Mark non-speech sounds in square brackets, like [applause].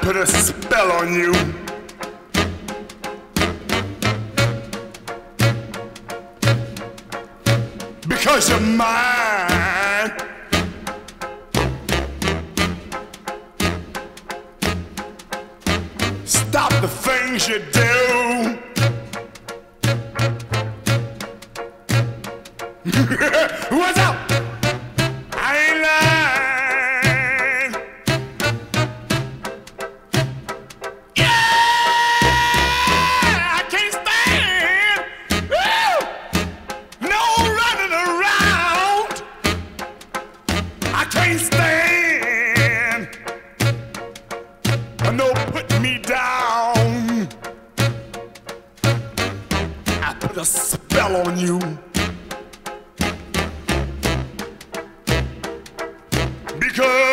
put a spell on you. Because you're mine. Stop the things you do. [laughs] What's up? Can't stand. No putting me down. I put a spell on you. Because